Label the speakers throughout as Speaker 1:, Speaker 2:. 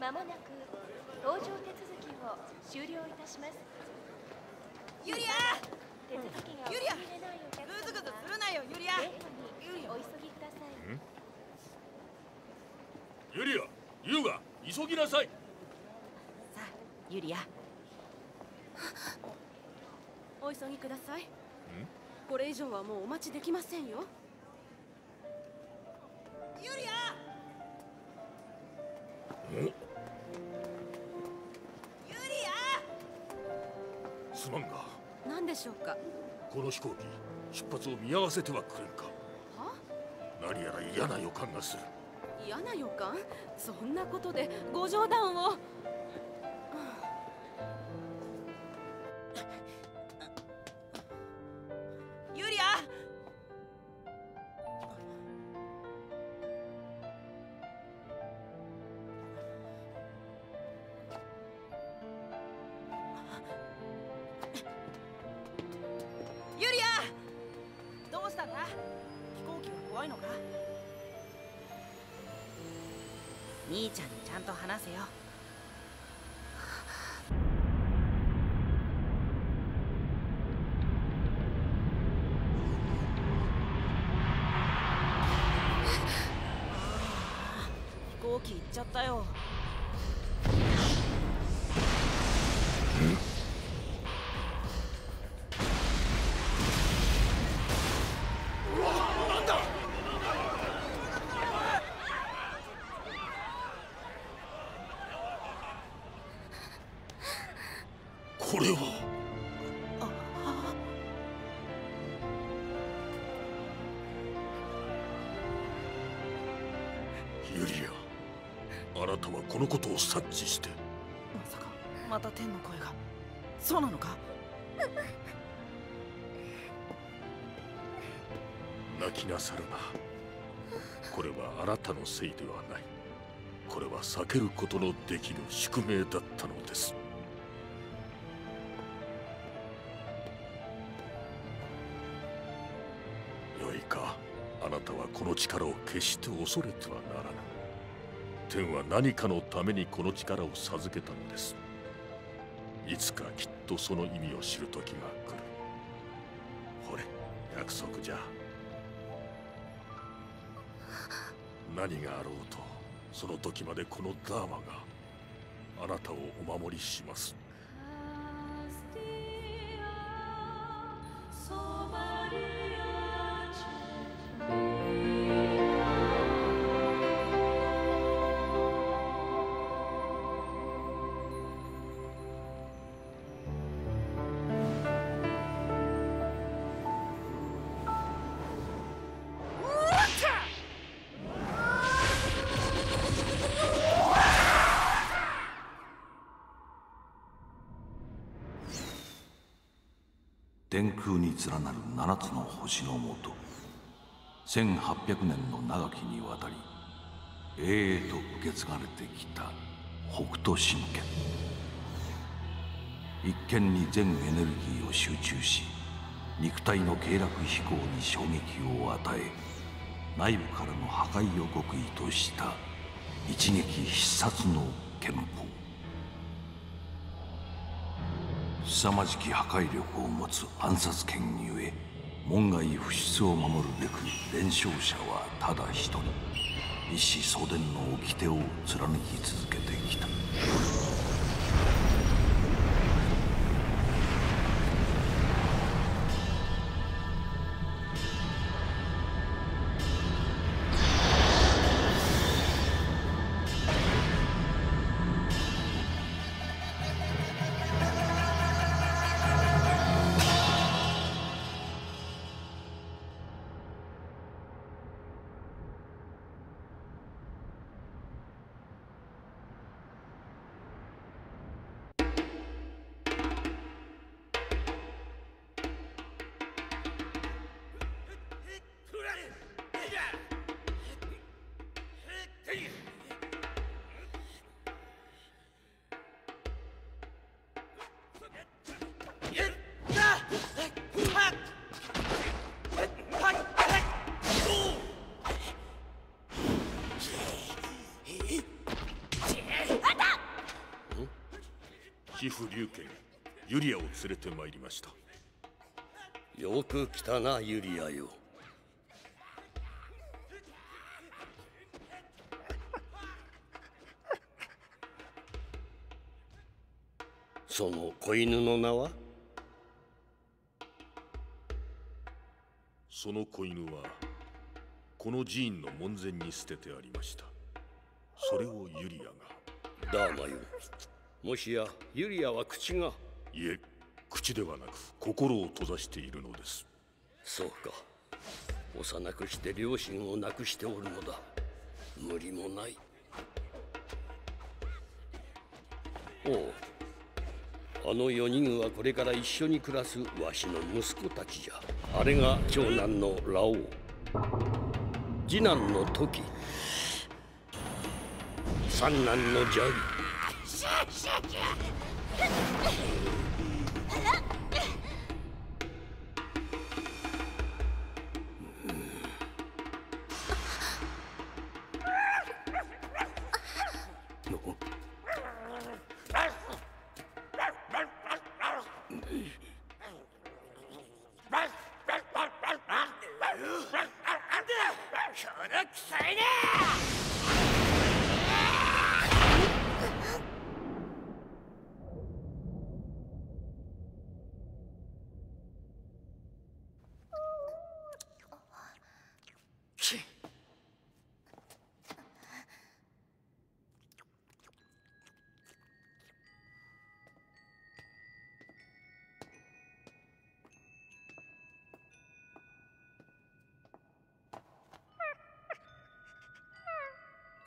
Speaker 1: まもなく搭乗手続きを終了いたします。
Speaker 2: ユリア！
Speaker 1: 手続きがお済みでないお客
Speaker 2: ぐずぐず
Speaker 1: 様は
Speaker 2: するなよユリア！
Speaker 1: にお急ぎください。
Speaker 3: ユリアユウが急ぎなさい。
Speaker 2: さあユリア。お急ぎください。これ以上はもうお待ちできませんよ。ユリア
Speaker 3: すまんが。
Speaker 2: ア何でしょうか？
Speaker 3: この飛行機出発を見合わせてはくれんか？
Speaker 2: は？
Speaker 3: 何やら嫌な予感がする。
Speaker 2: 嫌な予感？そんなことでご冗談をちゃんと話せよ。飛行機行っちゃったよ。
Speaker 3: 察知して。
Speaker 2: まさかまた天の声が。そうなのか？
Speaker 3: 泣きなさるな。これはあなたのせいではない。これは避けることのできぬ宿命だったのです。よいか。あなたはこの力を決して恐れてはならぬ天は何かのためにこの力を授けたのです。いつかきっとその意味を知る時が来る。ほれ約束じゃ。何があろうとその時までこのダーマがあなたをお守りします。
Speaker 4: 空に連なる七つの星のもと1800年の長きにわたり永遠と受け継がれてきた北斗神拳。一見に全エネルギーを集中し肉体の経絡飛行に衝撃を与え内部からの破壊を極意とした一撃必殺の拳法。凄まじき破壊力を持つ暗殺剣ゆえ門外不出を守るべく伝承者はただ一人。一子相伝の掟を貫き続けてきた。
Speaker 3: 連れてまいりました。
Speaker 5: よく来たなユリアよ。その子犬の名は？
Speaker 3: その子犬はこの寺院の門前に捨ててありました。それをユリア
Speaker 5: が。ダーマよもしやユリアは口が。
Speaker 3: いえ口ではなく心を閉ざしているのです。
Speaker 5: そうか。幼くして両親を亡くしておるのだ。無理もない。おう。あの4人はこれから一緒に暮らすわしの息子たちじゃ。あれが長男のラオウ。次男のトキ。三男のジャギ。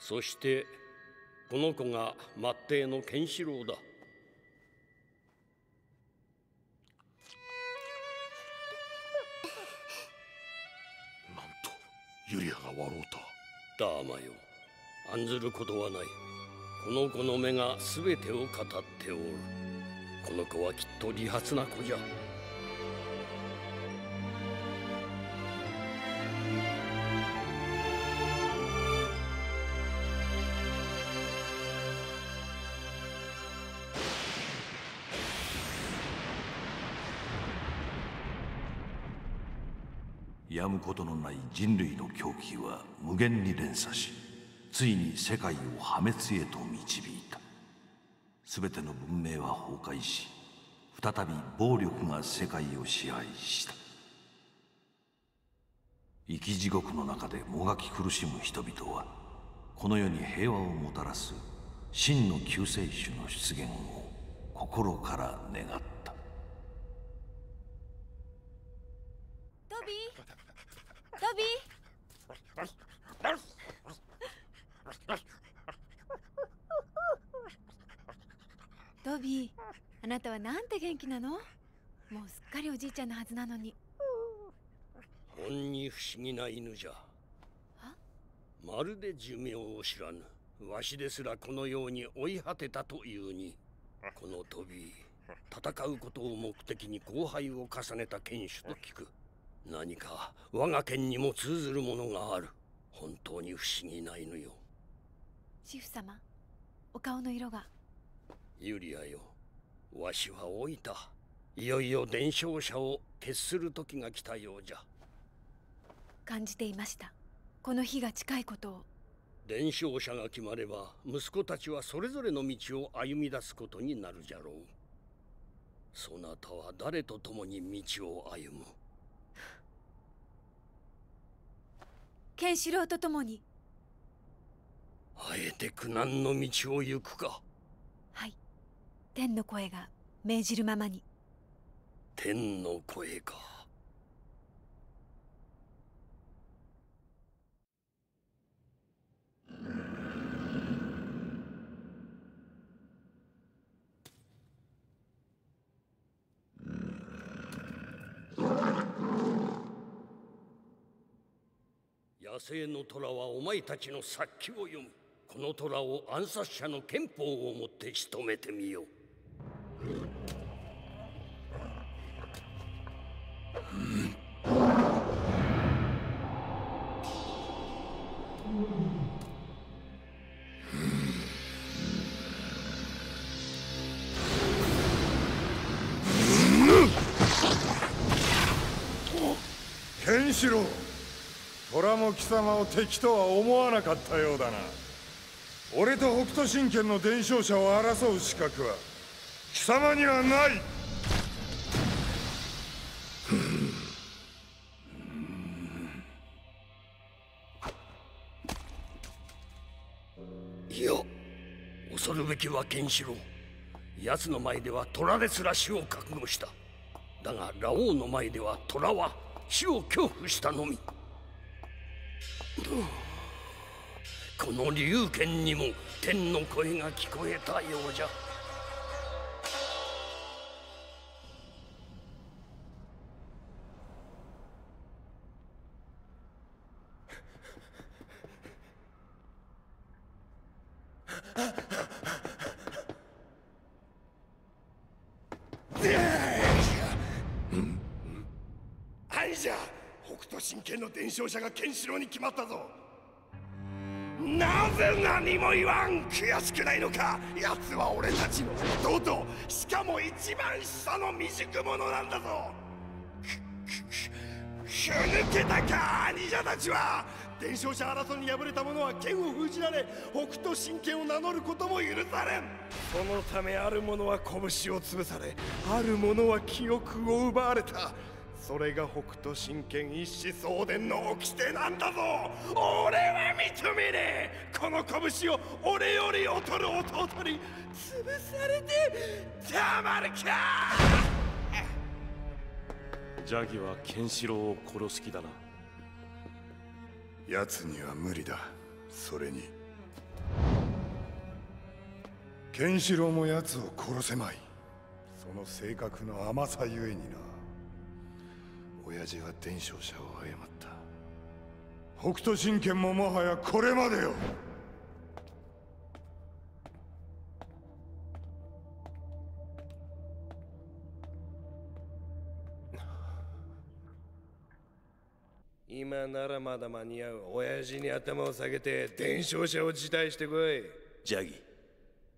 Speaker 5: そしてこの子が末弟のケンシロウだ。
Speaker 3: なんとユリアが笑う
Speaker 5: た。ダーマよ案ずることはない。この子の目が全てを語っておる。この子はきっと利発な子じゃ
Speaker 4: やむことのない人類の狂気は無限に連鎖しついに世界を破滅へと導いた。全ての文明は崩壊し再び暴力が世界を支配した。生き地獄の中でもがき苦しむ人々はこの世に平和をもたらす真の救世主の出現を心から願った
Speaker 1: トビートビートビーあなたはなんて元気なの？もうすっかりおじいちゃんのはずなのに。
Speaker 5: ほんに不思議な犬じゃ。まるで寿命を知らぬ。わしですらこのように追い果てたというに。このトビー戦うことを目的に後輩を重ねた剣手と聞く何か我が剣にも通ずるものがある。本当に不思議な犬よ。
Speaker 1: シフ様お顔の色が。
Speaker 5: ユリアよわしは老いた。いよいよ伝承者を決する時が来たようじゃ。
Speaker 1: 感じていました。この日が近いことを。
Speaker 5: 伝承者が決まれば息子たちはそれぞれの道を歩み出すことになるじゃろう。そなたは誰と共に道を歩む？
Speaker 1: ケンシロウと共に。
Speaker 5: あえて苦難の道を行くか。
Speaker 1: はい。天の声が命じるままに。
Speaker 5: 天の声か野生の虎はお前たちの殺気を読む。この虎を暗殺者の憲法をもって仕留めてみよう。
Speaker 6: 貴様を敵とは思わなかったようだな。俺と北斗神拳の伝承者を争う資格は貴様にはない。
Speaker 5: いや恐るべきはケンシロウ。奴の前では虎ですら死を覚悟した。だがラオウの前では虎は死を恐怖したのみ。この龍剣にも天の声が聞こえたようじゃ。
Speaker 6: 神拳の伝承者がケンシロウに決まったぞ。なぜ何も言わん悔しくないのか。奴は俺たちの弟。しかも一番下の未熟者なんだぞ。ふ抜けたか兄者たちは。伝承者争いに敗れた者は剣を封じられ北斗神拳を名乗ることも許されん。そのためある者は拳を潰されある者は記憶を奪われた。それが北斗神拳一子相伝の掟なんだぞ。俺は認めねえ。この拳を俺より劣る弟に潰されてたまるか
Speaker 7: ジャギはケンシロウを殺す気だな。
Speaker 6: 奴には無理だ。それに。ケンシロウも奴を殺せまい。その性格の甘さゆえにな親父は伝承者を誤った。北斗神拳ももはやこれまでよ。
Speaker 8: 今ならまだ間に合う親父に頭を下げて伝承者を辞退してこい。
Speaker 7: ジャギ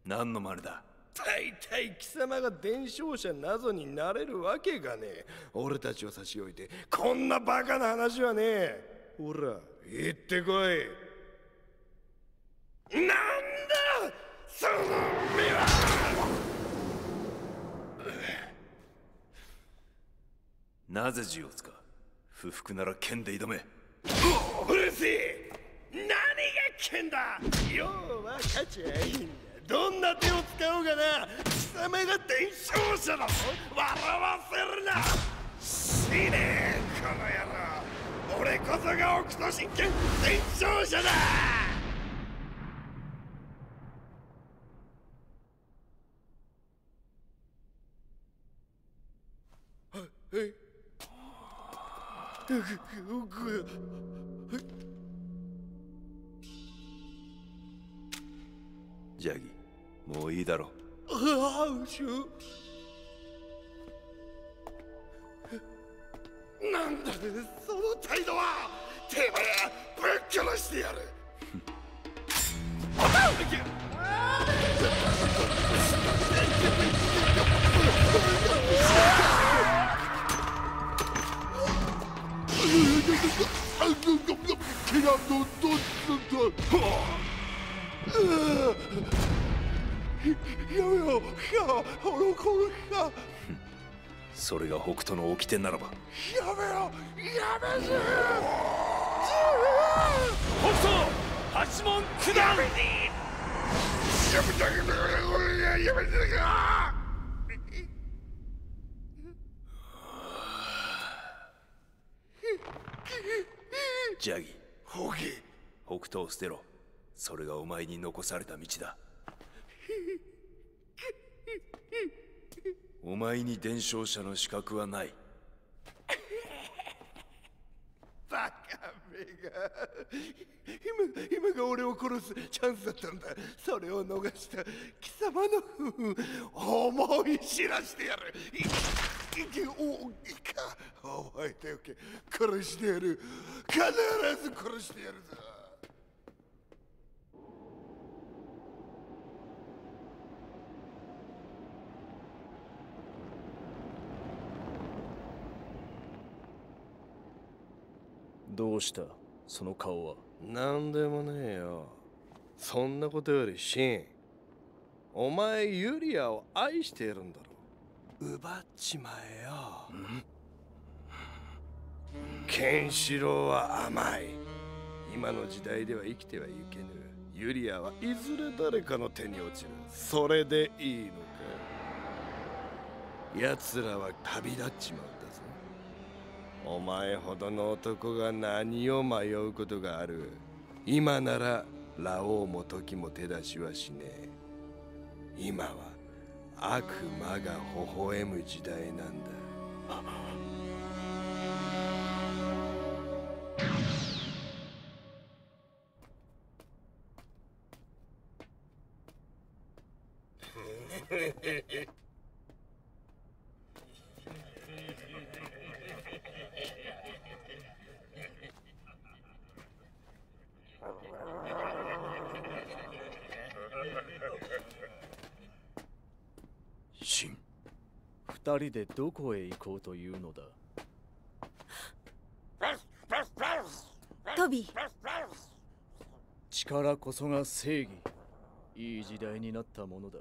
Speaker 7: 何の真似だ？
Speaker 8: 大体貴様が伝承者謎になれるわけがねえ。俺たちを差し置いてこんなバカな話はねえ。ほら行ってこい。
Speaker 6: なんだその目は。
Speaker 7: なぜ銃を使う不服なら剣で挑め。
Speaker 6: うるせえ。何が剣だ。
Speaker 8: よう分かっちゃいいんだどんな手を使おうがな。貴様が伝承者だぞ。笑わせるな。
Speaker 6: 死ねえこの野郎。俺こそが北斗神拳伝承者だ。
Speaker 8: え
Speaker 7: ジャギ。もういいだろう。
Speaker 8: ああしゅ
Speaker 6: なんだその態度は。てめえぶっ殺してやる。
Speaker 7: それが北斗の掟ならば。
Speaker 6: やめろやめろ
Speaker 7: 北斗八門九段。
Speaker 6: やめてやめてやめて
Speaker 7: ジャギ。
Speaker 6: ホギ。
Speaker 7: 北斗を捨てろ。それがお前に残された道だ お前に伝承者の資格はない。
Speaker 8: バカめが。今今が俺を殺すチャンスだったんだ。それを逃した。貴様の思い知らしてやる。いけおいか。覚えておけ。殺してやる。必ず殺してやるぞ。
Speaker 9: どうした？その顔は？
Speaker 8: なんでもねえよ。そんなことよりシン。お前ユリアを愛しているんだろ。奪っちまえよ。ケンシロウは甘い。今の時代では生きてはいけぬ。ユリアはいずれ誰かの手に落ちる。それでいいのか。奴らは旅立っちまう。んだお前ほどの男が何を迷うことがある。今ならラオウも時も手出しはしねえ。今は悪魔が微笑む時代なんだ。
Speaker 9: 人でどこへ行こうというのだ？
Speaker 1: トビー。
Speaker 9: 力こそが正義。いい時代になったものだ。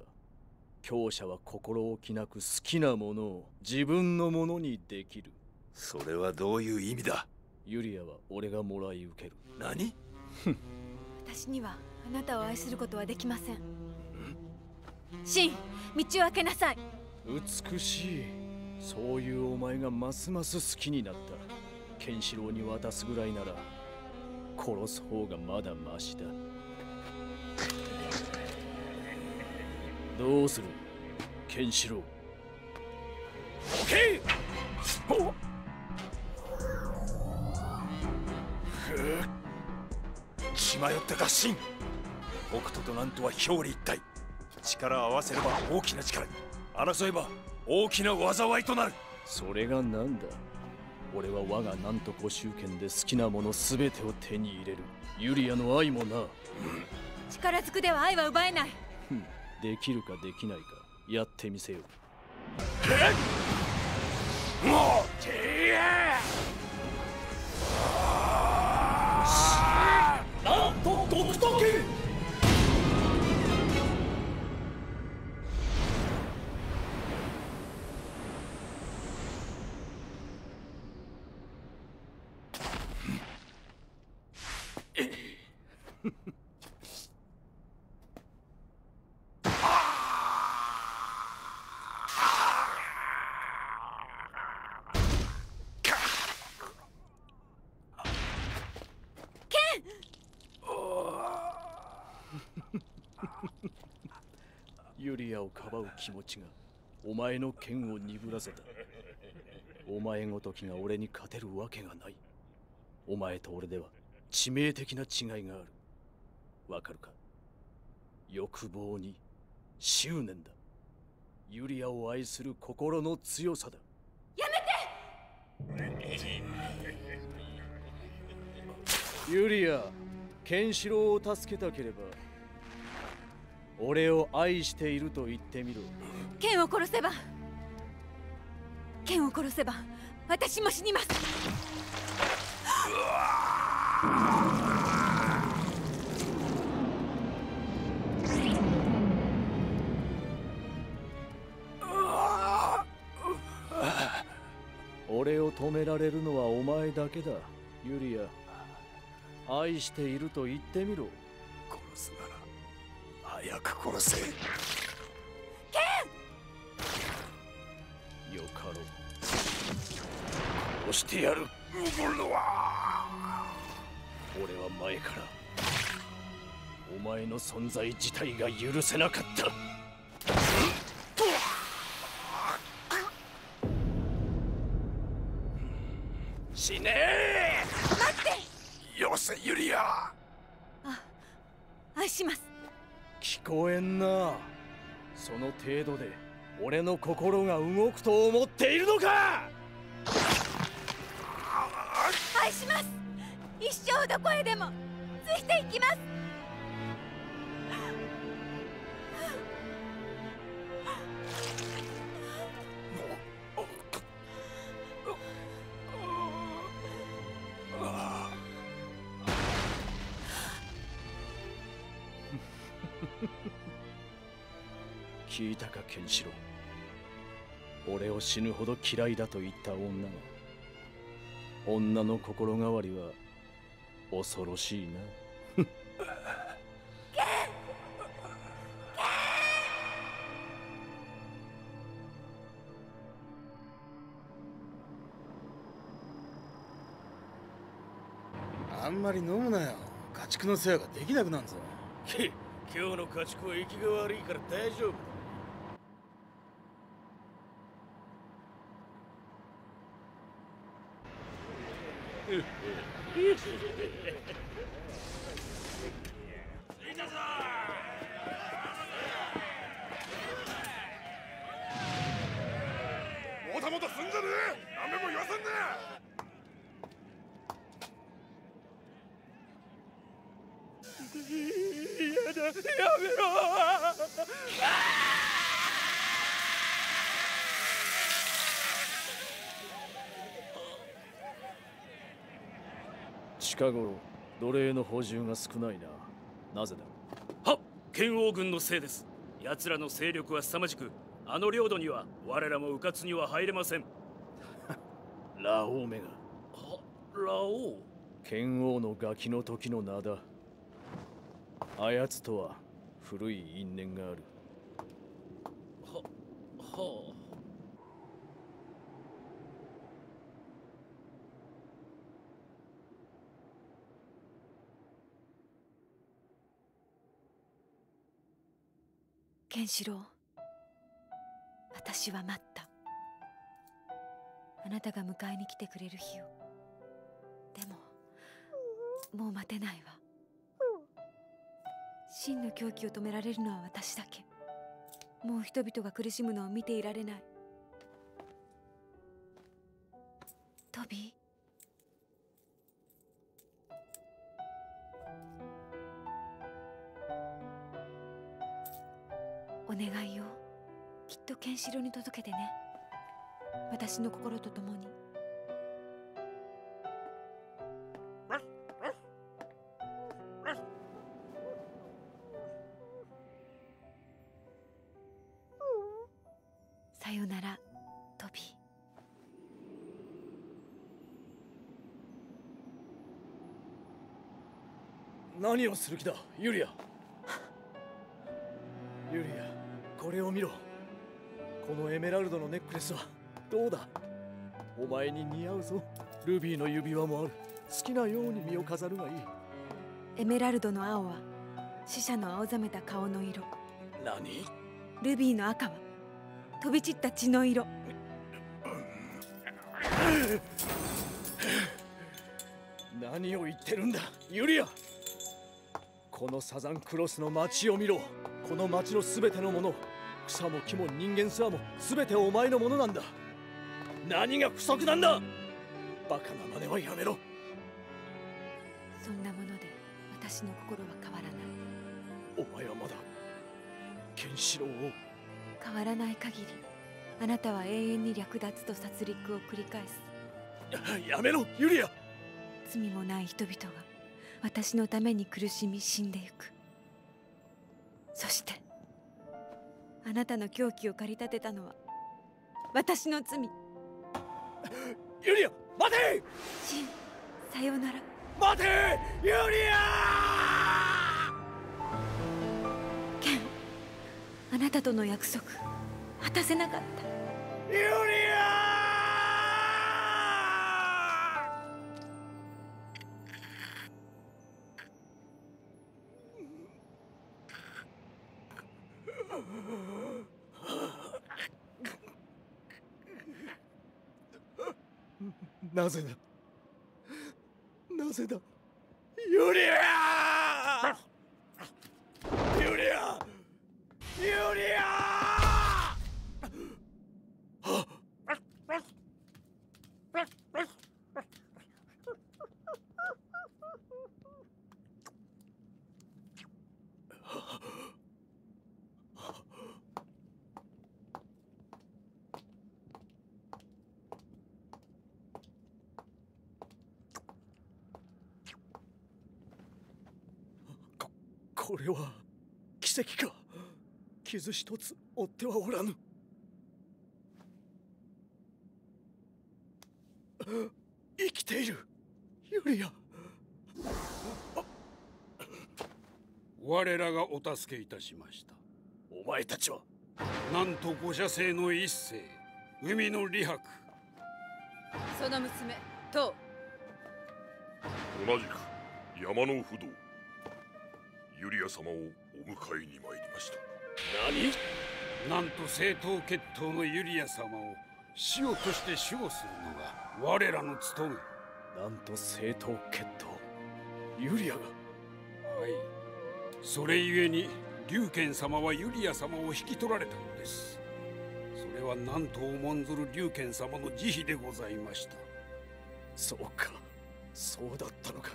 Speaker 9: 強者は心置きなく好きなものを自分のものにできる。
Speaker 7: それはどういう意味だ？
Speaker 9: ユリアは俺がもらい受ける。
Speaker 7: 何？
Speaker 1: 私にはあなたを愛することはできませんシン道を開けなさい
Speaker 9: 美しい。そういうお前がますます好きになった。ケンシロウに渡すぐらいなら殺す方がまだマシだ。どうする？ケンシロウ。
Speaker 7: オケー血迷った合心北斗となんとは表裏一体。力を合わせれば大きな力に争えば大きな災いとなる。
Speaker 9: それがなんだ？俺は我がなんとご宗剣で好きなもの全てを手に入れる。ユリアの愛もな、
Speaker 1: 力ずくでは愛は奪えない。
Speaker 9: できるかできないか。やってみせよ。
Speaker 7: もうてや
Speaker 9: ばう気持ちがお前の剣を鈍らせた。お前ごときが俺に勝てるわけがない。お前と俺では致命的な違いがある。わかるか？欲望に執念だ。ユリアを愛する心の強さだ。
Speaker 1: や
Speaker 9: ユリアケンシロウを助けたければ俺を愛していると言ってみろ。
Speaker 1: 剣を殺せば剣を殺せば私も死にます。
Speaker 9: 俺を止められるのはお前だけだユリア。愛していると言ってみろ。
Speaker 7: 殺すなら早く殺せ。
Speaker 9: よかろう。
Speaker 7: 押してやる。俺は
Speaker 9: 俺は前から。お前の存在自体が許せなかった。
Speaker 7: 死ね！え
Speaker 1: 待って！
Speaker 7: よせユリア。
Speaker 1: 愛します
Speaker 9: 聞こえんな。その程度で俺の心が動くと思っているのか！
Speaker 1: 愛します一生どこへでもついていきます
Speaker 9: ケンシロウ俺を死ぬほど嫌いだと言った女が女の心変わりは恐ろしいな。
Speaker 10: あんまり飲むなよ。家畜の世話ができなくなるぞ。
Speaker 7: 今日の家畜は息が悪いから大丈夫 Yeah.
Speaker 9: 近頃奴隷の補充が少ないな。なぜ
Speaker 7: だ？は剣王軍のせいです。奴らの勢力は凄まじくあの領土には我らも迂闊には入れません。
Speaker 9: ラオウメが。
Speaker 7: ラオウ？
Speaker 9: 剣王のガキの時の名だ。あやつとは古い因縁がある。
Speaker 7: は？はあ？
Speaker 1: ケンシロウ。私は待った。あなたが迎えに来てくれる日を。でももう待てないわ。真の狂気を止められるのは私だけ。もう人々が苦しむのを見ていられない。トビー。お願いよ。きっとケンシロウに届けてね。私の心と共に。さよならトビー。
Speaker 9: 何をする気だユリア。見ろ。このエメラルドのネックレスはどうだ？お前に似合うぞ。ルビーの指輪もある。好きなように身を飾るがいい。
Speaker 1: エメラルドの青は死者の青ざめた顔の色。
Speaker 9: 何？
Speaker 1: ルビーの赤は飛び散った血の色。
Speaker 9: 何を言ってるんだ？ユリア！このサザンクロスの町を見ろ。この町の全てのもの草も木も人間すらも全てお前のものなんだ。何が不足なんだ。バカな真似はやめろ。
Speaker 1: そんなもので私の心は変わらない。
Speaker 9: お前はまだケンシロウを。
Speaker 1: 変わらない限りあなたは永遠に略奪と殺戮を繰り返す。
Speaker 9: ややめろユリア。
Speaker 1: 罪もない人々が私のために苦しみ死んでゆく。そしてあなたの狂気を駆り立てたのは私の罪。
Speaker 9: ユリア待て！
Speaker 1: シンさようなら。
Speaker 9: 待て！ユリア！
Speaker 1: ケンあなたとの約束果たせなかった。
Speaker 9: ユリアなぜだ？なぜだユリアユリアユリアここれは奇跡か。傷一つ追ってはおらぬ。生きている。ユリア。
Speaker 11: 我らがお助けいたしました。
Speaker 9: お前たちは。
Speaker 11: なんと五社星の一世海の李白。
Speaker 12: その娘と
Speaker 3: 同じく山の不動ユリア様をお迎えに参りました。
Speaker 11: 何？なんと正統血統のユリア様を塩として守護するのが我らの務め。
Speaker 9: なんと正統血統ユリアが？
Speaker 11: はい。それゆえに龍賢様はユリア様を引き取られたのです。それは何と重んずる龍賢様の慈悲でございました。
Speaker 9: そうか。そうだったのか。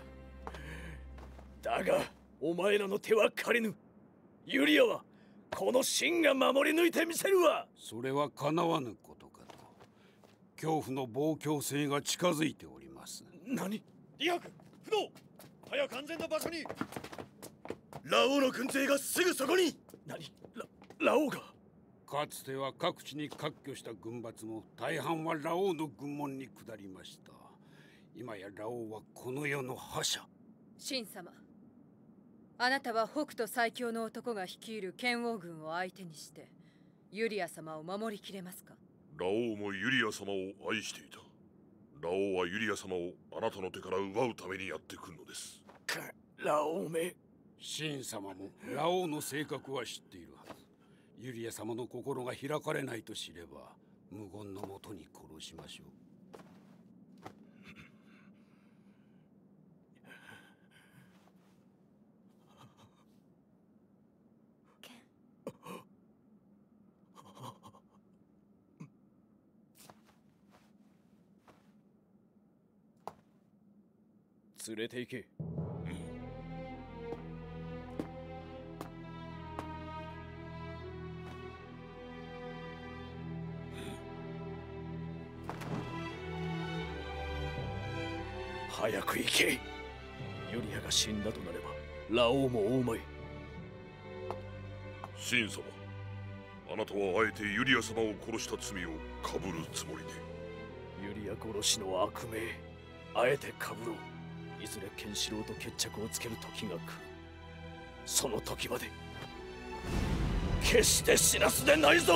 Speaker 9: だがお前らの手は借りぬ。ユリアはこの神が守り抜いてみせるわ。
Speaker 11: それは叶わぬことかと。恐怖の暴強性が近づいております。
Speaker 9: 何？
Speaker 10: 李白不動。早く安全な場所に。ラオウの軍勢がすぐそこに。
Speaker 9: 何？ララオウが？
Speaker 11: かつては各地に割拠した軍閥も大半はラオウの軍門に下りました。今やラオウはこの世の覇者。
Speaker 12: 神様あなたは北斗最強の男が率いる剣王軍を相手にしてユリア様を守りきれますか？
Speaker 3: ラオウもユリア様を愛していた。ラオウはユリア様をあなたの手から奪うためにやってくるのです。
Speaker 9: かラオウめ。
Speaker 11: 神様もラオウの性格は知っているはず。ユリア様の心が開かれないと知れば無言のもとに殺しましょう
Speaker 9: 連れて行け。早く行け。ユリアが死んだとなればラオウも大前
Speaker 3: 神様あなたはあえてユリア様を殺した罪をかぶるつもりで。
Speaker 9: ユリア殺しの悪名あえてかぶろういずれケンシロウと決着をつける時が来る。その時まで決して死なすでないぞ！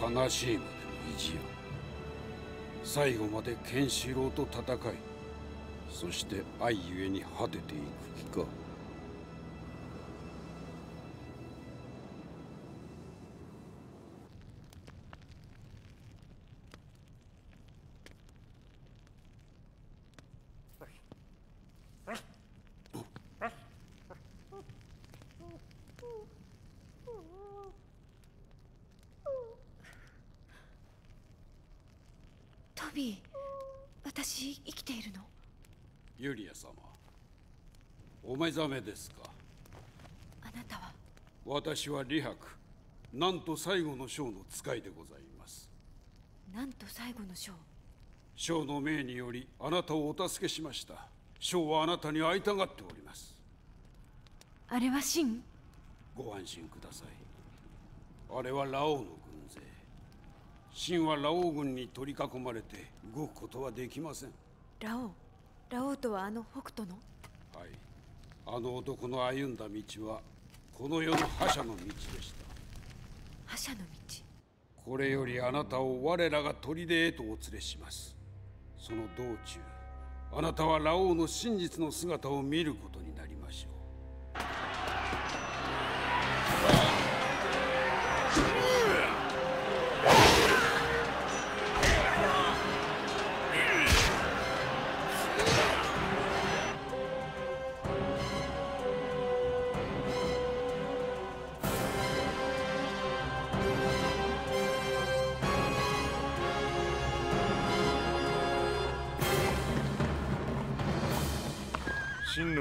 Speaker 11: 悲しいまでの意地よ。最後までケンシロウと戦いそして愛ゆえに果てていく気か
Speaker 1: トビー私生きているの
Speaker 11: ユリア様お目覚めですか？
Speaker 1: あなたは？
Speaker 11: 私は李白なんと最後の章の使いでございます。
Speaker 1: なんと最後の章？
Speaker 11: 章の命によりあなたをお助けしました。章はあなたに会いたがっております。
Speaker 1: あれはシン
Speaker 11: ご安心ください。あれはラオウの軍勢。秦はラオウ軍に取り囲まれて動くことはできません。
Speaker 1: ラオウラオウとはあの北斗の？
Speaker 11: はいあの男の歩んだ道はこの世の覇者の道でした。
Speaker 1: 覇者の道？
Speaker 11: これよりあなたを我らが砦へとお連れします。その道中あなたはラオウの真実の姿を見ることになりましょう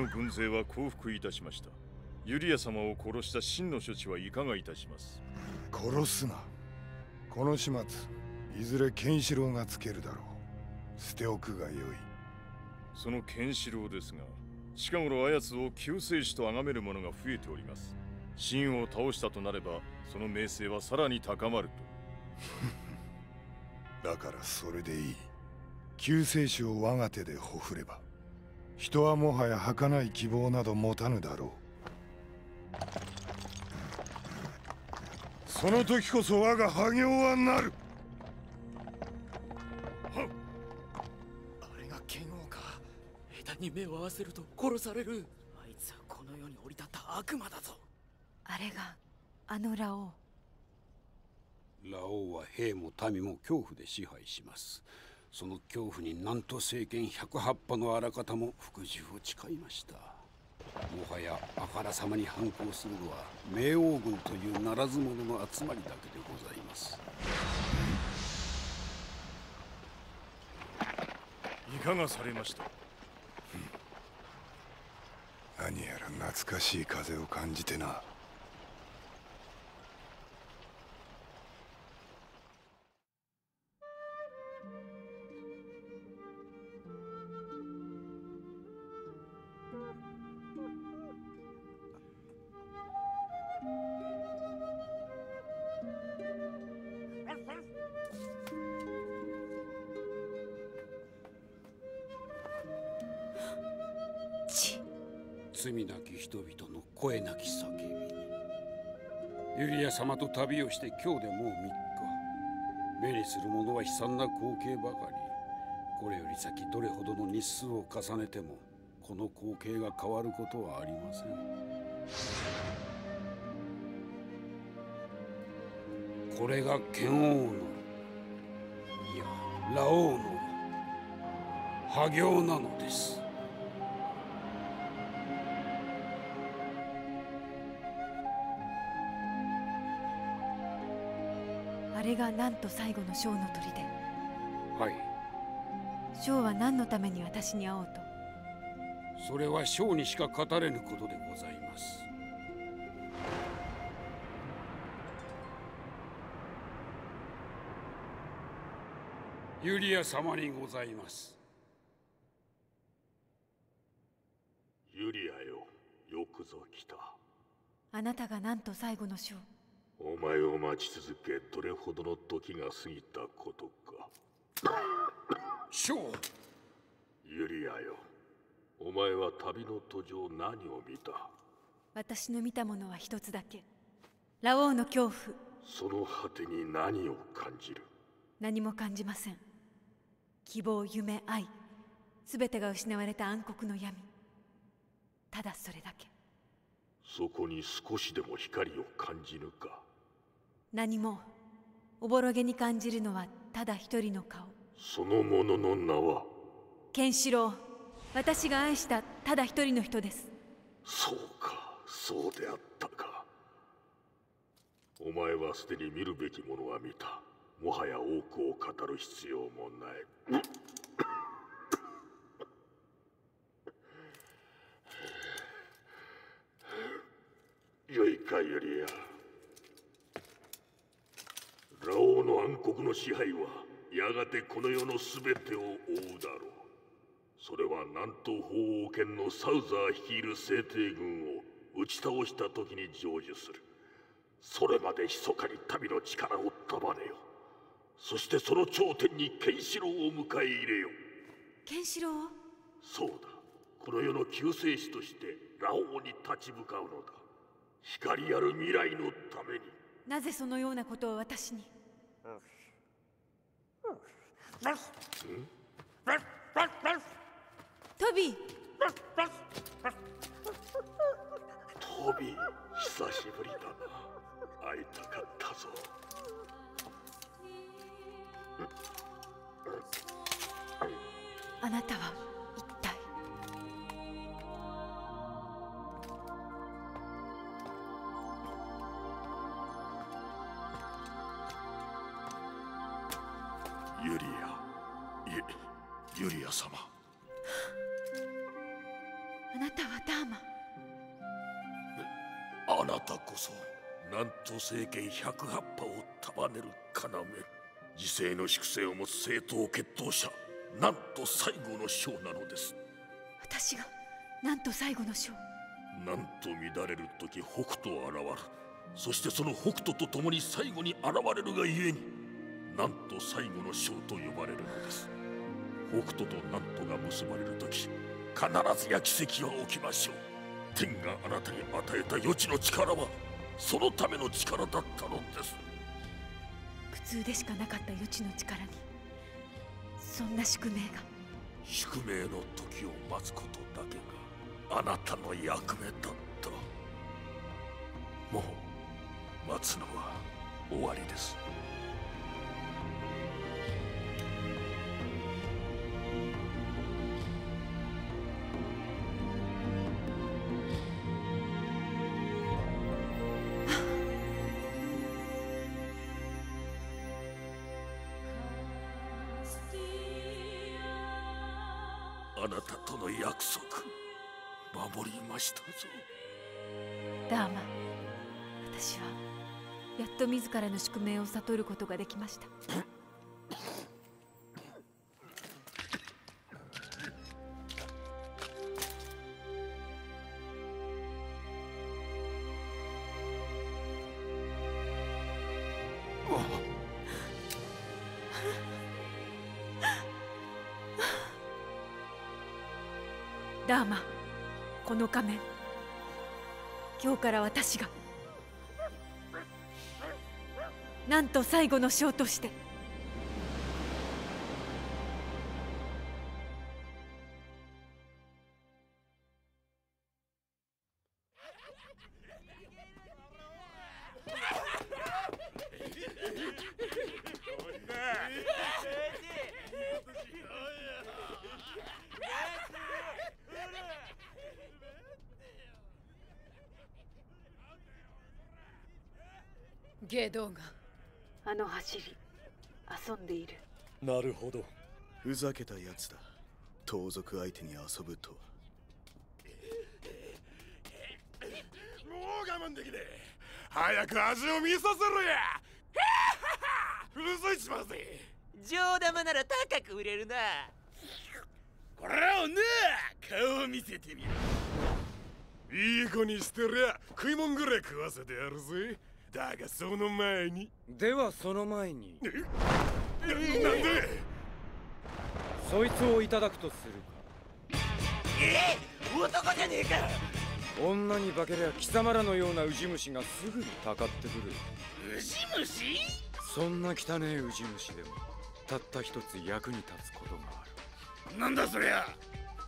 Speaker 13: の軍勢は降伏いたしました。ユリア様を殺した真の処置はいかがいたします？
Speaker 8: 殺すな。この始末いずれケンシロウがつけるだろう。捨ておくがよい。
Speaker 13: そのケンシロウですが近頃あやつを救世主と崇める者が増えております。秦を倒したとなればその名声はさらに高まる
Speaker 8: と。だからそれでいい。救世主を我が手でほふれば人はもはや儚い希望など持たぬだろう。その時こそ我が破行はなる。
Speaker 9: あれが剣王か。下手に目を合わせると殺される。あいつはこの世に降り立った悪魔だぞ。
Speaker 1: あれがあのラオ
Speaker 11: ウ。ラオウは兵も民も恐怖で支配しますその恐怖になんと政権百八派のあらかたも服従を誓いました。もはやあからさまに反抗するのは冥王軍というならず者の集まりだけでございます。
Speaker 13: いかがされました？
Speaker 8: 何やら懐かしい風を感じてな
Speaker 11: 罪なき人々の声なき叫びユリア様と旅をして今日でもう3日。目にするものは悲惨な光景ばかり。これより先どれほどの日数を重ねてもこの光景が変わることはありません。これが剣王のいやラオウの破行なのです。
Speaker 1: がなんと最後のショーの砦。
Speaker 11: はい。
Speaker 1: ショーは何のために私に会おうと？
Speaker 11: それはショーにしか語れぬことでございます。ユリア様にございます。
Speaker 3: ユリアよよくぞ来た。
Speaker 1: あなたがなんと最後のショー
Speaker 3: お前を待ち続けどれほどの時が過ぎたことか。
Speaker 11: ショー。
Speaker 3: ユリアよ。お前は旅の途上何を見た？
Speaker 1: 私の見たものは一つだけ。ラオウの恐怖。
Speaker 3: その果てに何を感じる？
Speaker 1: 何も感じません。希望夢愛。全てが失われた暗黒の闇。ただそれだけ。
Speaker 3: そこに少しでも光を感じぬか？
Speaker 1: 何もおぼろげに感じるのはただ一人の顔。
Speaker 3: そのものの名は？
Speaker 1: ケンシロウ。私が愛したただ一人の人です。
Speaker 3: そうかそうであったか。お前はすでに見るべきものは見た。もはや多くを語る必要もない。よいかユリアラオウの暗黒の支配はやがてこの世の全てを覆うだろう。それは南東法王権のサウザー率いる聖帝軍を打ち倒した時に成就する。それまで密かに民の力を束ねよ。そしてその頂点にケンシロウを。迎え入れよ
Speaker 1: ケンシロウ
Speaker 3: そうだ。この世の救世主としてラオウに立ち向かうのだ。光ある未来のために。
Speaker 1: なぜそのようなことを私に？トビー。
Speaker 3: トビー久しぶりだな。会いたかったぞ。
Speaker 1: あなたはあなた
Speaker 3: こそなんと政権百八派を束ねる要時世の粛清を持つ政党決闘者なんと最後の章なのです。
Speaker 1: 私がなんと最後の章。
Speaker 3: なんと乱れる時北斗現る。そしてその北斗と共に最後に現れるがゆえになんと最後の章と呼ばれるのです。北斗となんとが結ばれる時必ずや奇跡は起きましょう。天があなたに与えた余地の力はそのための力だったのです。
Speaker 1: 苦痛でしかなかった余地の力にそんな宿命が。
Speaker 3: 宿命の時を待つことだけがあなたの役目だった。もう待つのは終わりです約束。守りましたぞ。
Speaker 1: ダーマ私はやっと自らの宿命を悟ることができました仮面。今日から私が。なんと最後の章として。
Speaker 12: ゲドが
Speaker 1: あの走り遊んでいる。
Speaker 14: なるほど。ふざけたやつだ。盗賊相手に遊ぶと。は
Speaker 6: もう我慢できねえ。早く味を見させろや。うるさいしまぜ。
Speaker 2: 上玉なら高く売れるな。
Speaker 6: これをな顔を見せてみろいい子にしてりゃ食いもんぐらい食わせてやるぜだがその前に。
Speaker 15: ではその前に。
Speaker 6: ななんで？
Speaker 15: そいつをいただくとするか。
Speaker 2: え？え男じゃねえか！
Speaker 15: 女に化けりゃ貴様らのようなウジ虫がすぐにたかってくる。
Speaker 2: ウジ虫？
Speaker 15: そんな汚えウジ虫でもたった一つ役に立つことがある。
Speaker 6: なんだそりゃ！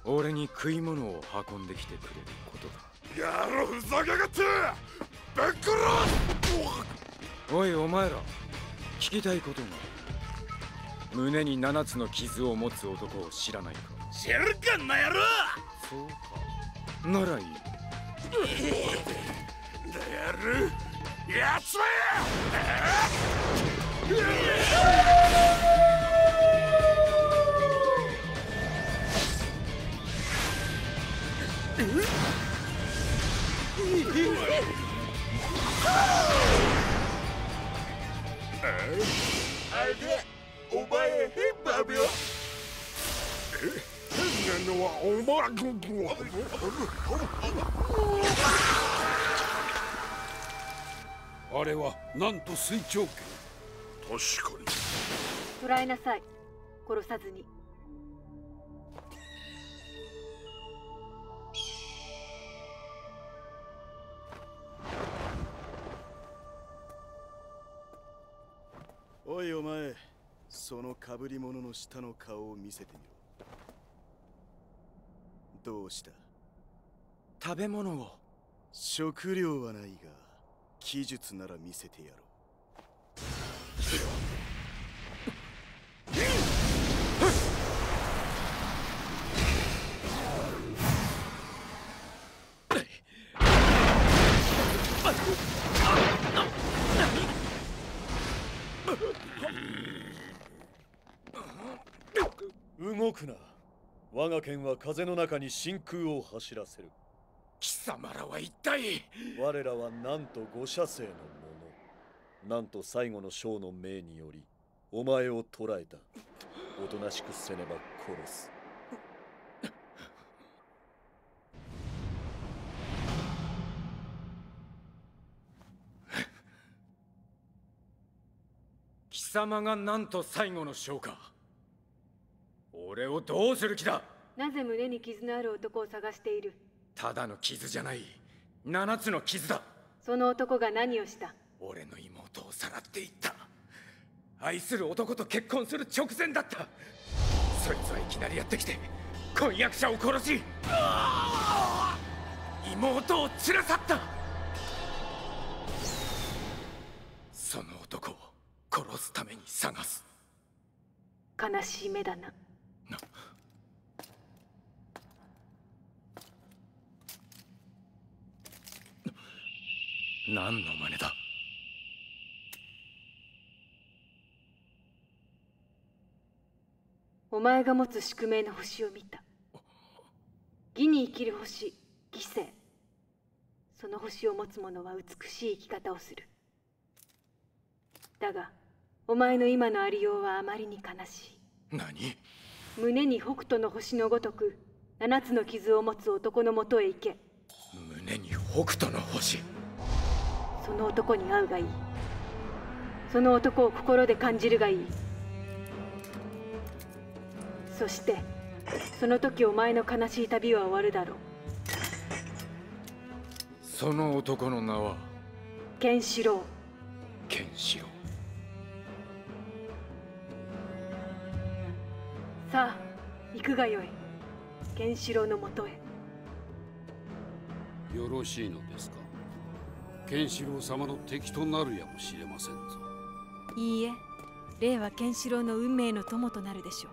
Speaker 15: 俺に食い物を運んできてくれることだ。
Speaker 6: やろふざけやがってぶっ殺
Speaker 15: おいお前ら。聞きたいことが。ある胸に七つの傷を持つ男を知らないか。
Speaker 6: 知るかんな野郎。
Speaker 15: そうか。ならいい。
Speaker 6: だやるやっ？ちま
Speaker 8: あれでお前変な病
Speaker 6: え変なのはお前
Speaker 11: あれはなんと水長剣
Speaker 6: 確かに。
Speaker 1: 捕らえなさい。殺さずに
Speaker 14: おいお前そのかぶり物の下の顔を見せてみろ。どうした？
Speaker 15: 食べ物を。
Speaker 14: 食料はないが技術なら見せてやろう。
Speaker 9: 動くな。我が剣は風の中に真空を走らせる。
Speaker 6: 貴様らは一体。
Speaker 9: 我らはなんと五射星の者なんと最後の章の命により
Speaker 16: お前を捕らえた。おとなしくせねば殺す。
Speaker 15: 貴様がなんと最後の将か俺をどうする気だ？
Speaker 1: なぜ胸に傷のある男を探している？
Speaker 15: ただの傷じゃない。七つの傷だ。
Speaker 1: その男が何をした？
Speaker 15: 俺の妹をさらっていった。愛する男と結婚する直前だった。そいつはいきなりやってきて婚約者を殺し妹を連れ去った。その男を殺すために探す。
Speaker 1: 悲しい目だな
Speaker 15: 何の真似だ？
Speaker 1: お前が持つ宿命の星を見た。義に生きる星犠牲。その星を持つ者は美しい生き方をする。だがお前の今のありようはあまりに悲し
Speaker 15: い。何？
Speaker 1: 胸に北斗の星のごとく七つの傷を持つ男のもとへ行け。
Speaker 15: 胸に北斗の星？
Speaker 1: その男に会うがいい。その男を心で感じるがいい。そしてその時お前の悲しい旅は終わるだろう。
Speaker 15: その男の名は？
Speaker 1: ケンシロウ。
Speaker 15: ケンシロウ
Speaker 1: さあ行くがよい。ケンシロウのもとへ。
Speaker 11: よろしいのですか？ケンシロウ様の敵となるやもしれませんぞ。
Speaker 17: いいえ。霊はケンシロウの運命の友となるでしょう。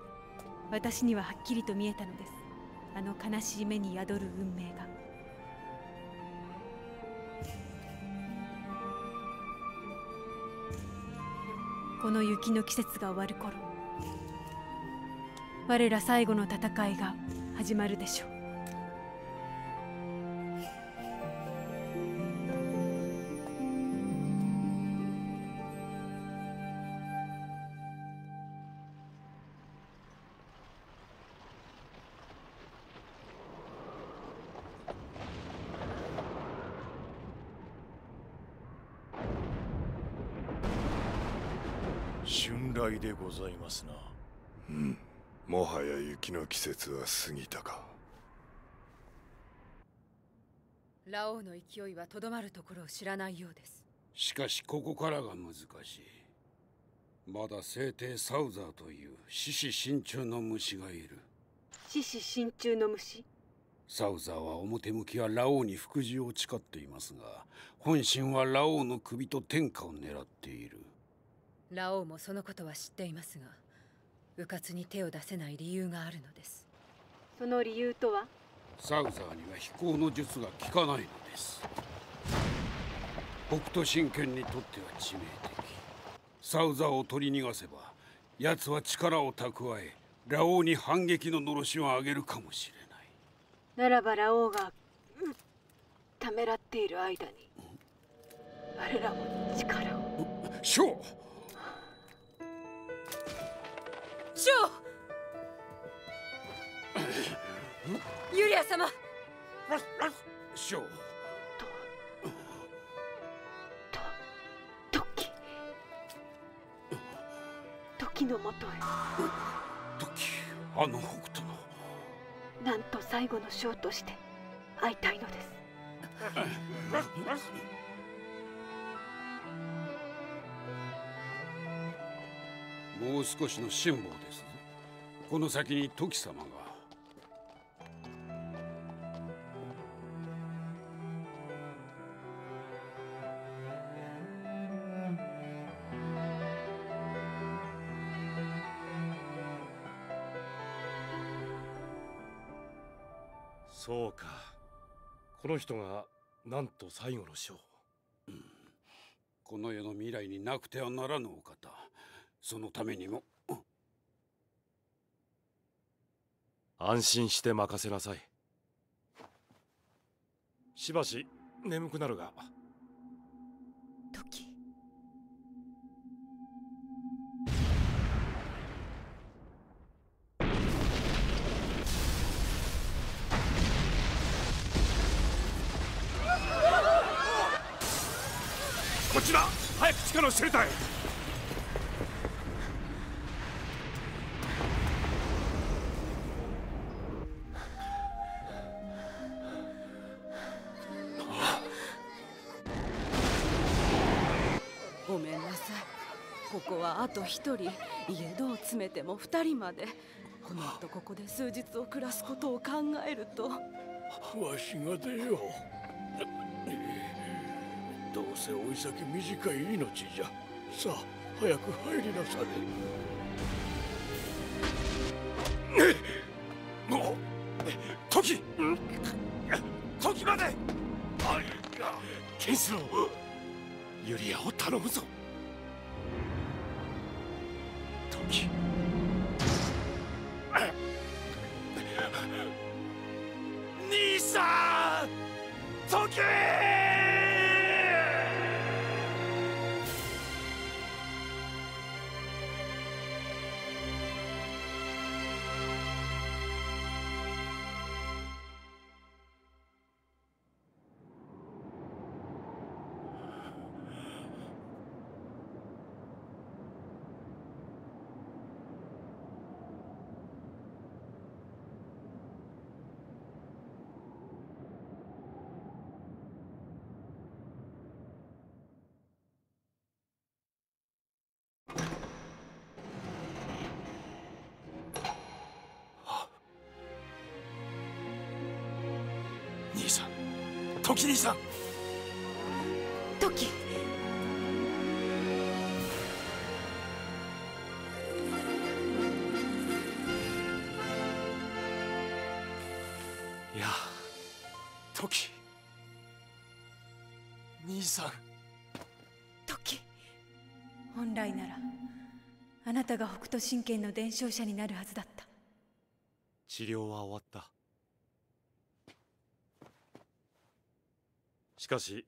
Speaker 17: 私にははっきりと見えたのです。あの悲しい目に宿る運命が。この雪の季節が終わる頃我ら最後の戦いが始まるでしょう。
Speaker 18: 春来でございますな。
Speaker 6: うん。もはや雪の季節は過ぎたか。
Speaker 12: ラオウの勢いはとどまるところを知らないようです。
Speaker 11: しかしここからが難しい。まだ聖帝サウザーという獅子心中の虫がいる。
Speaker 1: 獅子心中の虫？
Speaker 11: サウザーは表向きはラオウに服従を誓っていますが本心はラオウの首と天下を狙っている。
Speaker 12: ラオウもそのことは知っていますが迂闊に手を出せない理由があるのです。
Speaker 1: その理由とは？
Speaker 11: サウザーには飛行の術が効かないのです。北斗神拳にとっては致命的。サウザーを取り逃がせば奴は力を蓄えラオウに反撃ののろしを上げるかもしれない。
Speaker 1: ならばラオウが、うん、ためらっている間に我らも力を。
Speaker 11: ショー
Speaker 12: ショーユリア様。
Speaker 11: ショー
Speaker 1: 時のもとへ。
Speaker 11: 時あの北斗の。
Speaker 1: なんと最後のショーとして会いたいのです
Speaker 11: もう少しの辛抱ですぞ。この先に時様が。
Speaker 18: そうか。この人がなんと最後の章、
Speaker 11: うん、この世の未来になくてはならぬお方そのためにも。
Speaker 18: 安心して任せなさい。しばし眠くなるが。
Speaker 2: 一人いえどう詰めても二人まで。この後ここで数日を暮らすことを考えると。
Speaker 6: わしが出よう。どうせ追い先短い命じゃ。さあ早く入りなされ。
Speaker 7: もう時時まで。ケンシロウユリアを頼むぞ。時兄さ。ん時。いや時。兄さん。
Speaker 1: 時。本来ならあなたが北斗神拳の伝承者になるはずだった。
Speaker 18: 治療は終わったかし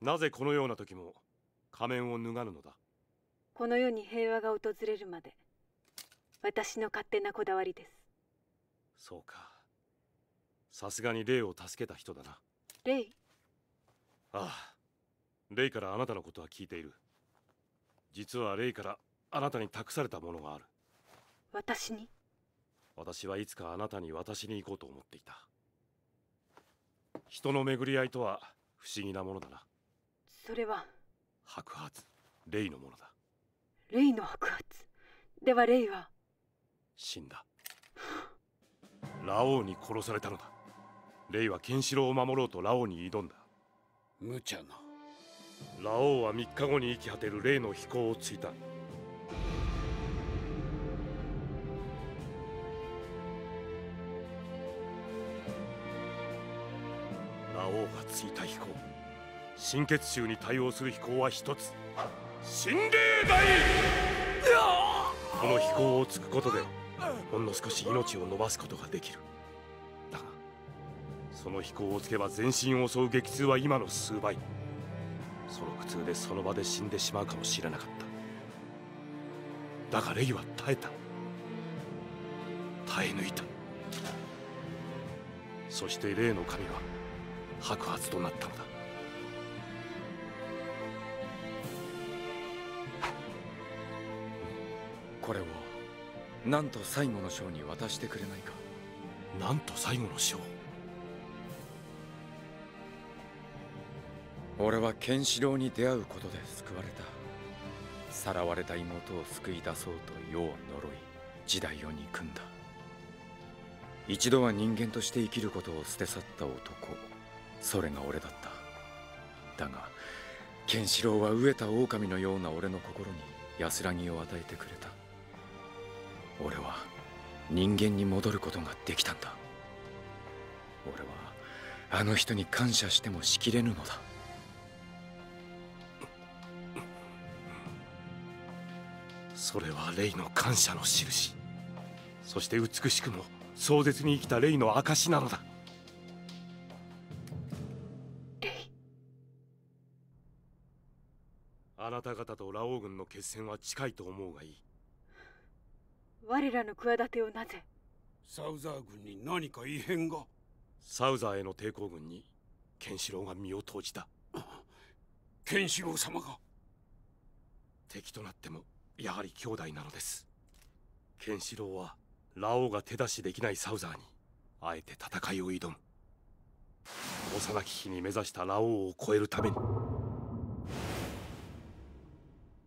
Speaker 18: なぜこのような時も仮面を脱がぬのだ？
Speaker 19: この世に平和が訪れるまで私の勝手なこだわりです。
Speaker 18: そうか。さすがにレイを助けた人だな。
Speaker 19: レイ？
Speaker 18: ああ。レイからあなたのことは聞いている。実はレイからあなたに託されたものがある。
Speaker 19: 私に？
Speaker 18: 私はいつかあなたに渡しに行こうと思っていた。人の巡り合いとは不思議なものだな。
Speaker 19: それは？
Speaker 18: 白髪レイのものだ。
Speaker 19: レイの白髪？ではレイは？
Speaker 18: 死んだ。ラオウに殺されたのだ。レイはケンシロウを守ろうとラオウに挑んだ。
Speaker 11: 無茶な。
Speaker 18: ラオウは3日後に生き果てるレイの飛行をついたがついた飛行。心血臭に対応する飛行は一つ。心霊台この飛行をつくことでほんの少し命を伸ばすことができる。だがその飛行をつけば全身を襲う激痛は今の数倍。その苦痛でその場で死んでしまうかもしれなかった。だがレイは耐えた。耐え抜いた。そして霊の神は白髪となったのだ。
Speaker 15: これをなんと最後の章に渡してくれないか。
Speaker 18: なんと最後の章？
Speaker 15: 俺はケンシロウに出会うことで救われた。さらわれた妹を救い出そうと世を呪い時代を憎んだ。一度は人間として生きることを捨て去った男それが俺だった。だがケンシロウは飢えた狼のような俺の心に安らぎを与えてくれた。俺は人間に戻ることができたんだ。俺はあの人に感謝してもしきれぬのだ。
Speaker 18: それはレイの感謝の印。そして美しくも壮絶に生きたレイの証なのだ。方とラオウ軍の決戦は近いと思うがいい。
Speaker 19: 我らの企てをなぜ？
Speaker 11: サウザー軍に何か異変が？
Speaker 18: サウザーへの抵抗軍にケンシロウが身を投じた。
Speaker 11: ケンシロウ様が？
Speaker 18: 敵となってもやはり兄弟なのです。ケンシロウはラオウが手出しできないサウザーにあえて戦いを挑む。幼き日に目指したラオウを超えるために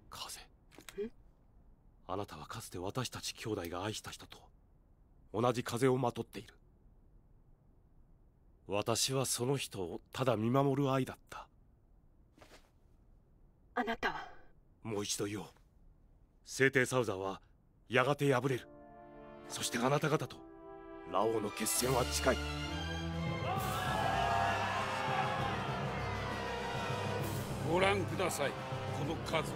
Speaker 18: 風あなたはかつて私たち兄弟が愛した人と同じ風をまとっている。私はその人をただ見守る愛だった。
Speaker 19: あなたは？
Speaker 18: もう一度言おう。聖帝サウザーはやがて敗れる。そしてあなた方とラオウの決戦は近い。
Speaker 11: ご覧くださいこの数。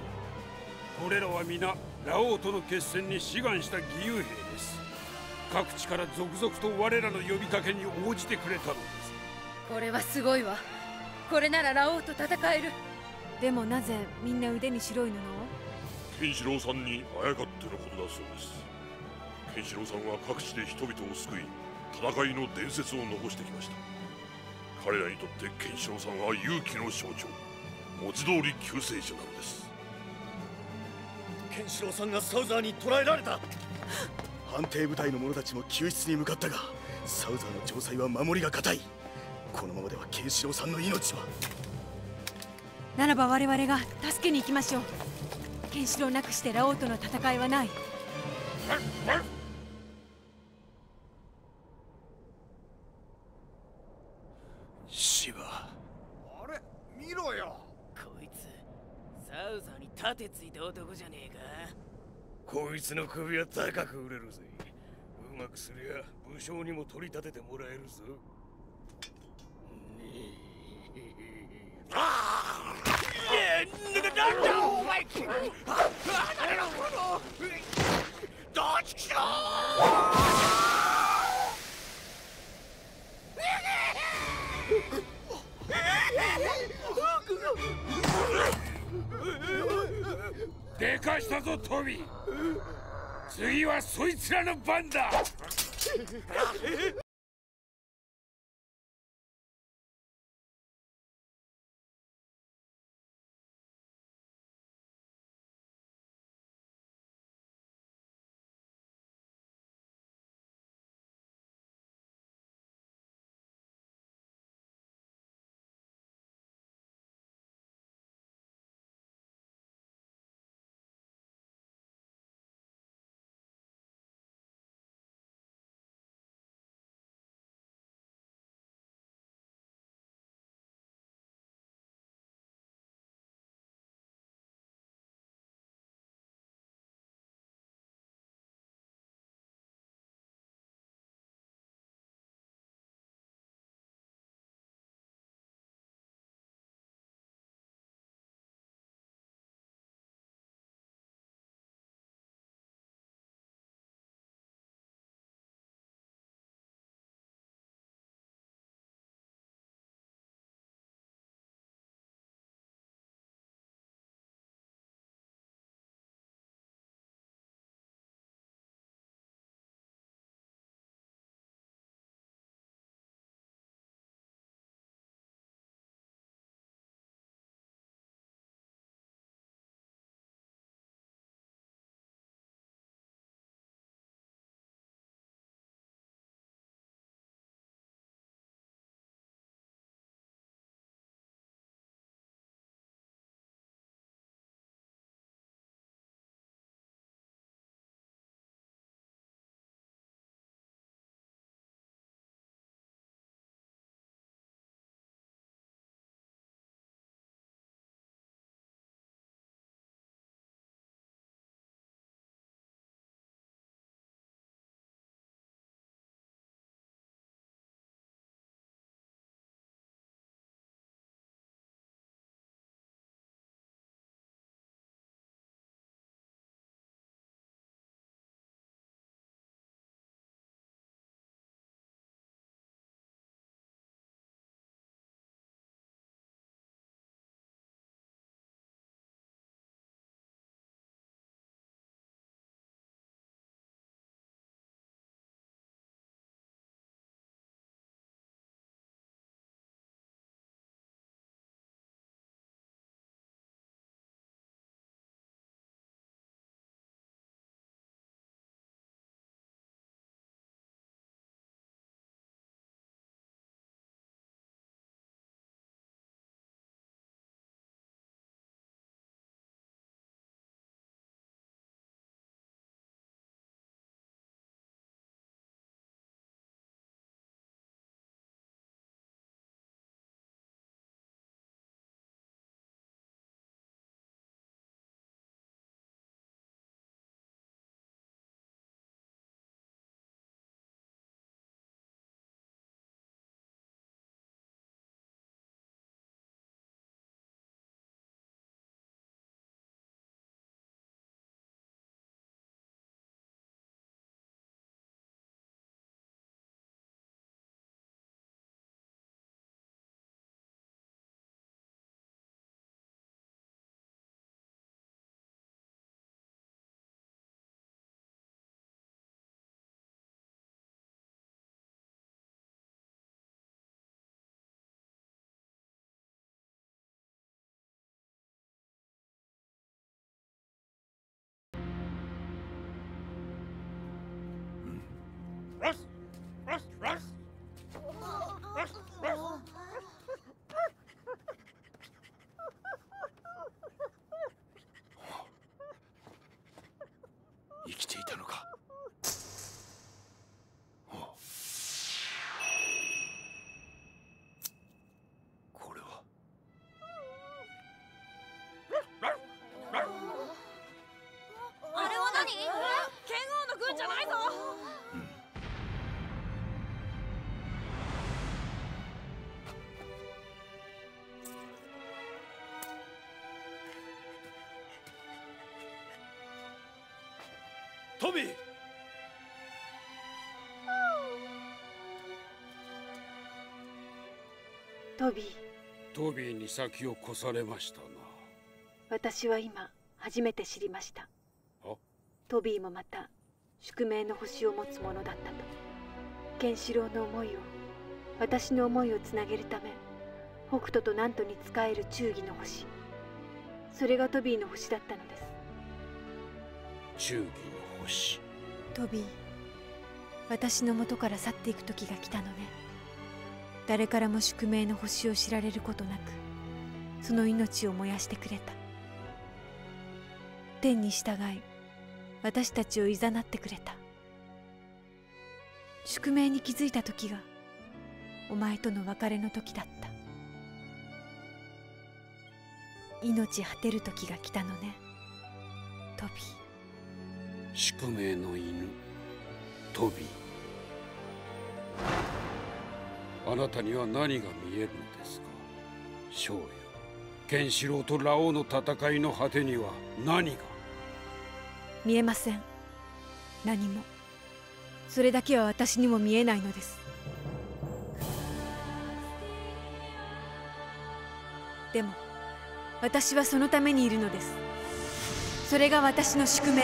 Speaker 11: これらは皆ラオウとの決戦に志願した義勇兵です。各地から続々と我らの呼びかけに応じてくれたのです。
Speaker 12: これはすごいわ。これならラオウと戦える。
Speaker 1: でもなぜみんな腕に白い布を？
Speaker 3: ケンシロウさんにあやかってのことだそうです。ケンシロウさんは各地で人々を救い戦いの伝説を残してきました。彼らにとってケンシロウさんは勇気の象徴文字通り救世主なのです
Speaker 10: ケンシロウさんがサウザーに捕らえられた。
Speaker 14: 判定部隊の者たちも救出に向かったがサウザーの城塞は守りが固い。このままではケンシロウさんの命は。
Speaker 1: ならば我々が助けに行きましょう。ケンシロウなくしてラオウとの戦いはない
Speaker 14: シバ
Speaker 6: あれ見ろよ
Speaker 20: こいつサウザーに盾ついた男じゃねえか
Speaker 5: こいつの首は高く売れるぜ。うまくすりゃ武将にも取り立ててもらえるぞ。
Speaker 20: どどっちし
Speaker 11: でかしたぞトビー。次はそいつらの番だ。
Speaker 21: トビー。
Speaker 1: トビー。
Speaker 11: トビーに先を越されましたな。
Speaker 1: 私は今初めて知りました。
Speaker 11: あ？
Speaker 1: トビーもまた宿命の星を持つ者だったと。ケンシロウの思いを私の思いをつなげるため北斗とナントに仕える忠義の星。それがトビーの星だったのです。
Speaker 11: 忠義？の星
Speaker 22: トビー私の元から去っていく時が来たのね。誰からも宿命の星を知られることなくその命を燃やしてくれた。天に従い私たちを誘ってくれた。宿命に気づいた時がお前との別れの時だった。命果てる時が来たのねトビー。
Speaker 11: 宿命の犬トビー。あなたには何が見えるのですか？翔よケンシロウとラオウの戦いの果てには何が？
Speaker 22: 見えません。何も。それだけは私にも見えないのです。でも私はそのためにいるのです。それが私の宿命。